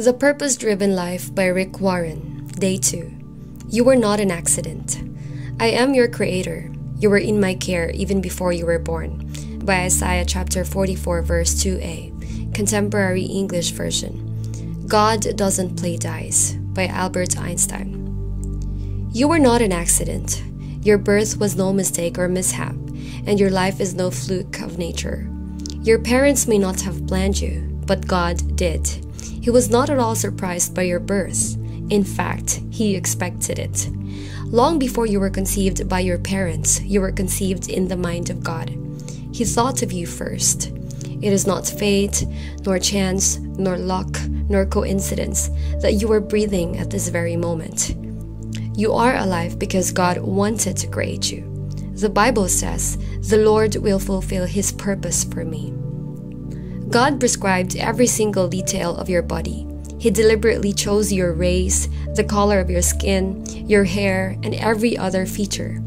The Purpose Driven Life by Rick Warren, Day 2. You were not an accident. I am your creator. You were in my care even before you were born. By Isaiah chapter 44, verse 2a, Contemporary English Version. God Doesn't Play Dice by Albert Einstein. You were not an accident. Your birth was no mistake or mishap, and your life is no fluke of nature. Your parents may not have planned you, but God did. He was not at all surprised by your birth. In fact, He expected it. Long before you were conceived by your parents, you were conceived in the mind of God. He thought of you first. It is not fate, nor chance, nor luck, nor coincidence that you are breathing at this very moment. You are alive because God wanted to create you. The Bible says, The Lord will fulfill His purpose for me. God prescribed every single detail of your body. He deliberately chose your race, the color of your skin, your hair, and every other feature.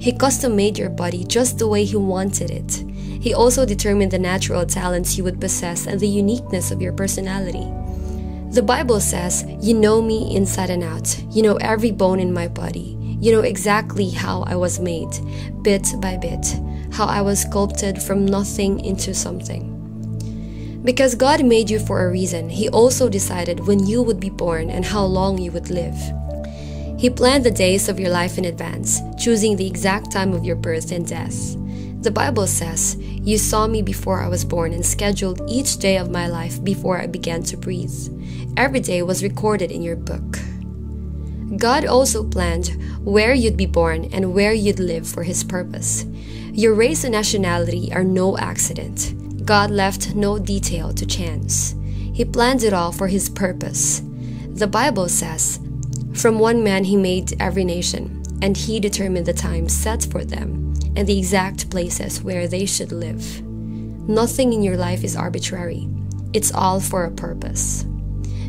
He custom made your body just the way He wanted it. He also determined the natural talents you would possess and the uniqueness of your personality. The Bible says, You know me inside and out. You know every bone in my body. You know exactly how I was made, bit by bit, how I was sculpted from nothing into something. Because God made you for a reason, He also decided when you would be born and how long you would live. He planned the days of your life in advance, choosing the exact time of your birth and death. The Bible says, You saw me before I was born and scheduled each day of my life before I began to breathe. Every day was recorded in your book. God also planned where you'd be born and where you'd live for His purpose. Your race and nationality are no accident. God left no detail to chance. He planned it all for His purpose. The Bible says, From one man He made every nation, and He determined the time set for them and the exact places where they should live. Nothing in your life is arbitrary, it's all for a purpose.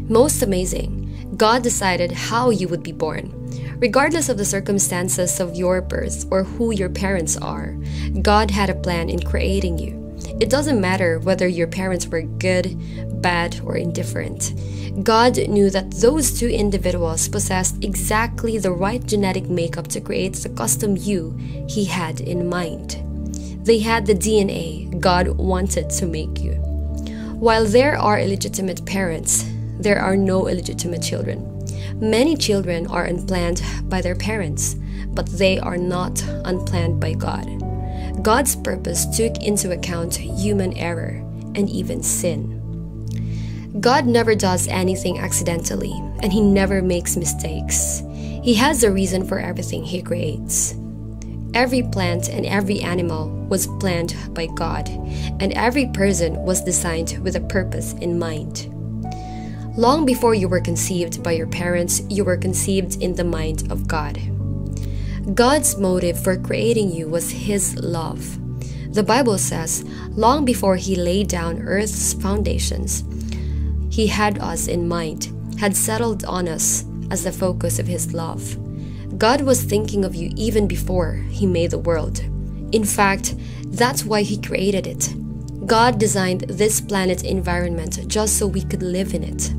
Most amazing, God decided how you would be born. Regardless of the circumstances of your birth or who your parents are, God had a plan in creating you. It doesn't matter whether your parents were good, bad, or indifferent. God knew that those two individuals possessed exactly the right genetic makeup to create the custom you He had in mind. They had the DNA God wanted to make you. While there are illegitimate parents, there are no illegitimate children. Many children are unplanned by their parents, but they are not unplanned by God. God's purpose took into account human error and even sin. God never does anything accidentally, and He never makes mistakes. He has a reason for everything He creates. Every plant and every animal was planned by God, and every person was designed with a purpose in mind. Long before you were conceived by your parents, you were conceived in the mind of God. God's motive for creating you was His love. The Bible says, long before He laid down earth's foundations, He had us in mind, had settled on us as the focus of His love. God was thinking of you even before He made the world. In fact, that's why He created it. God designed this planet's environment just so we could live in it.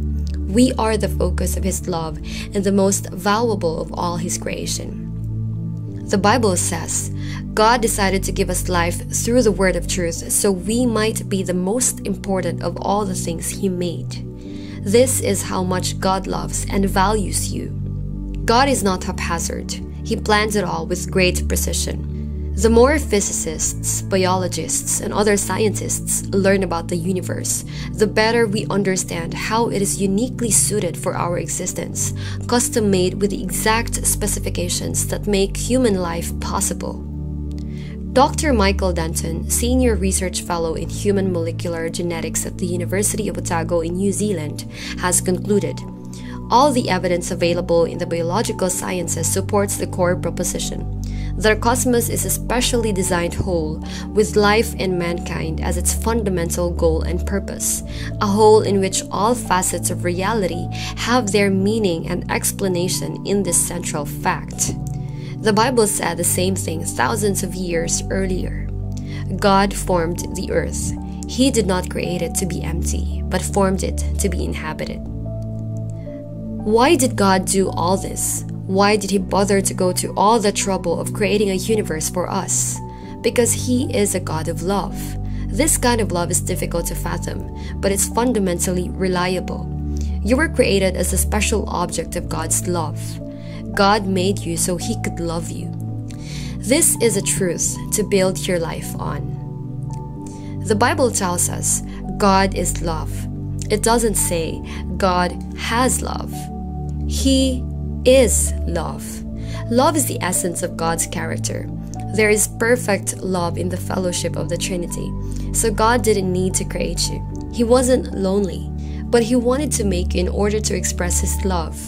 We are the focus of His love and the most valuable of all His creation. The Bible says God decided to give us life through the word of truth so we might be the most important of all the things He made. This is how much God loves and values you. God is not haphazard, He plans it all with great precision. The more physicists, biologists, and other scientists learn about the universe, the better we understand how it is uniquely suited for our existence, custom made with the exact specifications that make human life possible. Dr. Michael Denton, Senior Research Fellow in Human Molecular Genetics at the University of Otago in New Zealand, has concluded all the evidence available in the biological sciences supports the core proposition their cosmos is a specially designed whole, with life and mankind as its fundamental goal and purpose, a whole in which all facets of reality have their meaning and explanation in this central fact. The Bible said the same thing thousands of years earlier. God formed the earth. He did not create it to be empty, but formed it to be inhabited. Why did God do all this? Why did He bother to go to all the trouble of creating a universe for us? Because He is a God of love. This kind of love is difficult to fathom, but it's fundamentally reliable. You were created as a special object of God's love. God made you so He could love you. This is a truth to build your life on. The Bible tells us God is love. It doesn't say God has love. He is love. Love is the essence of God's character. There is perfect love in the fellowship of the Trinity. So God didn't need to create you. He wasn't lonely, but He wanted to make you in order to express His love.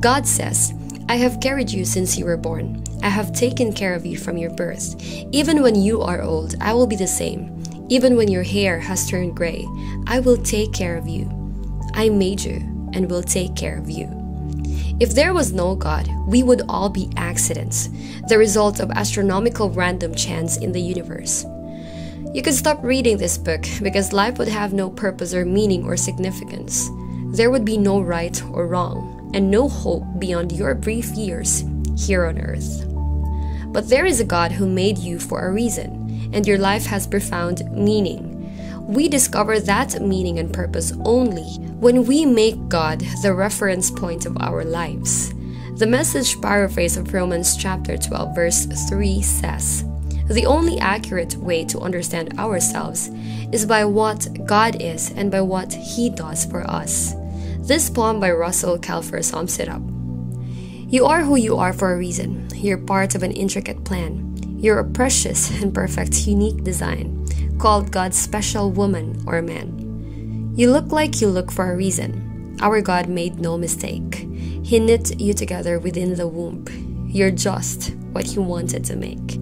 God says, I have carried you since you were born. I have taken care of you from your birth. Even when you are old, I will be the same. Even when your hair has turned gray, I will take care of you. I made you and will take care of you. If there was no God, we would all be accidents, the result of astronomical random chance in the universe. You could stop reading this book because life would have no purpose or meaning or significance. There would be no right or wrong, and no hope beyond your brief years here on earth. But there is a God who made you for a reason and your life has profound meaning. We discover that meaning and purpose only when we make God the reference point of our lives. The message paraphrase of Romans chapter 12 verse 3 says, "The only accurate way to understand ourselves is by what God is and by what he does for us." This poem by Russell Kelfer sums it up. You are who you are for a reason. You're part of an intricate plan. You're a precious and perfect, unique design, called God's special woman or man. You look like you look for a reason. Our God made no mistake. He knit you together within the womb. You're just what He wanted to make.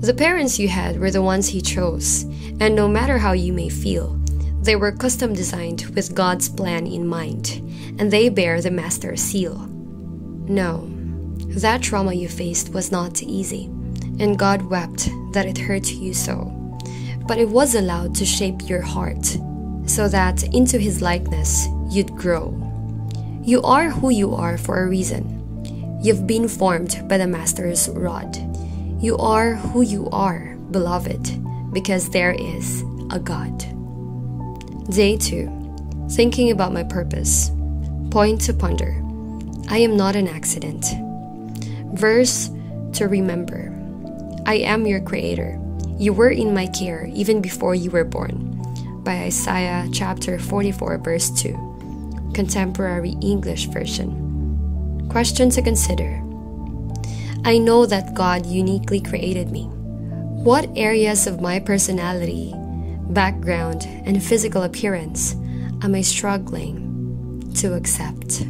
The parents you had were the ones He chose, and no matter how you may feel, they were custom designed with God's plan in mind, and they bear the master seal. No, that trauma you faced was not easy and God wept that it hurt you so. But it was allowed to shape your heart, so that into His likeness you'd grow. You are who you are for a reason. You've been formed by the Master's rod. You are who you are, beloved, because there is a God. Day 2 Thinking about my purpose. Point to ponder. I am not an accident. Verse to remember. I am your creator. You were in my care even before you were born. By Isaiah chapter 44, verse 2, Contemporary English Version. Question to consider I know that God uniquely created me. What areas of my personality, background, and physical appearance am I struggling to accept?